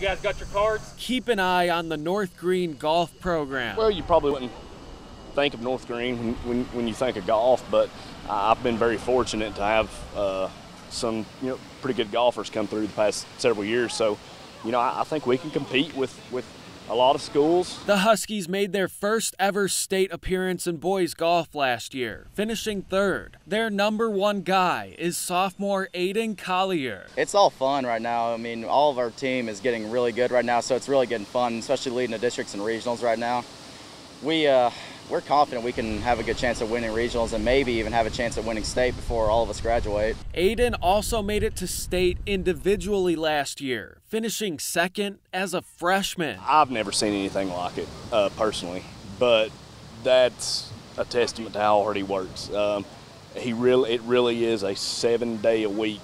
You guys got your cards? Keep an eye on the North Greene Golf Program. Well, you probably wouldn't think of North Greene when, when, when you think of golf, but I've been very fortunate to have uh, some you know pretty good golfers come through the past several years. So, you know, I, I think we can compete with with a lot of schools. The Huskies made their first ever state appearance in boys golf last year, finishing third. Their number one guy is sophomore Aidan Collier. It's all fun right now. I mean, all of our team is getting really good right now, so it's really getting fun, especially leading the districts and regionals right now. We uh, we're confident we can have a good chance of winning regionals and maybe even have a chance at winning state before all of us graduate. Aidan also made it to state individually last year, finishing second as a freshman. I've never seen anything like it uh, personally, but that's a testament to how hard he works. Um, he really, it really is a seven day a week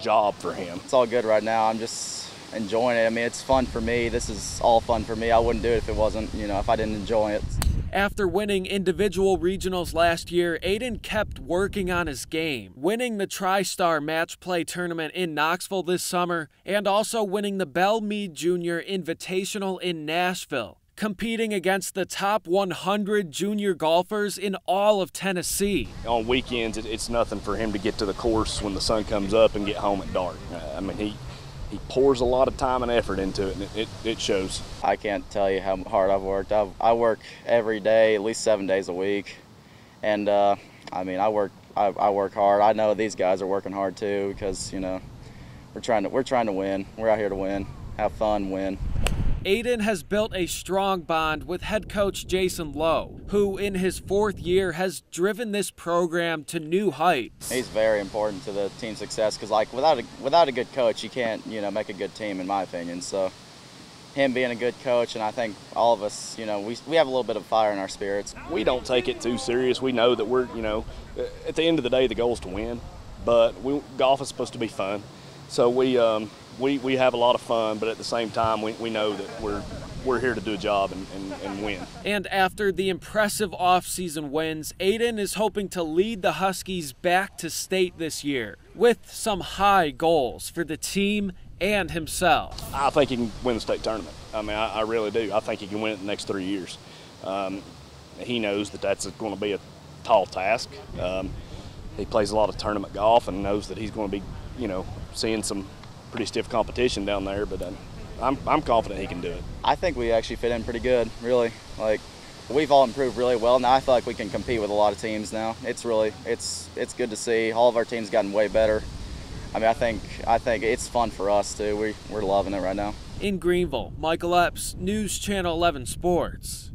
job for him. It's all good right now. I'm just enjoying it. I mean, it's fun for me. This is all fun for me. I wouldn't do it if it wasn't, you know, if I didn't enjoy it. After winning individual regionals last year, Aidan kept working on his game, winning the TriStar Match Play Tournament in Knoxville this summer and also winning the Belle Meade Junior Invitational in Nashville, competing against the top 100 junior golfers in all of Tennessee. On weekends, it's nothing for him to get to the course when the sun comes up and get home at dark. Uh, I mean, he he pours a lot of time and effort into it, and it, it, shows. I can't tell you how hard I've worked. I've, I work every day, at least seven days a week, and uh, I mean, I work I, I work hard. I know these guys are working hard too because you know we're trying to we're trying to win. We're out here to win, have fun, win. Aidan has built a strong bond with head coach Jason Lowe, who in his fourth year has driven this program to new heights. He's very important to the team success because like without a, without a good coach, you can't you know make a good team in my opinion. So him being a good coach, and I think all of us, you know, we, we have a little bit of fire in our spirits. We don't take it too serious. We know that we're, you know, at the end of the day, the goal is to win, but we, golf is supposed to be fun. So we, um, we, we have a lot of fun, but at the same time, we, we know that we're we're here to do a job and, and, and win. And after the impressive offseason wins, Aidan is hoping to lead the Huskies back to state this year with some high goals for the team and himself. I think he can win the state tournament. I mean, I, I really do. I think he can win it the next three years. Um, he knows that that's going to be a tall task. Um, he plays a lot of tournament golf and knows that he's going to be, you know, seeing some pretty stiff competition down there, but uh, I'm, I'm confident he can do it. I think we actually fit in pretty good, really. Like, we've all improved really well. Now I feel like we can compete with a lot of teams now. It's really, it's, it's good to see. All of our teams gotten way better. I mean, I think, I think it's fun for us too. We, we're loving it right now. In Greeneville, Michael Epps, News Channel 11 Sports.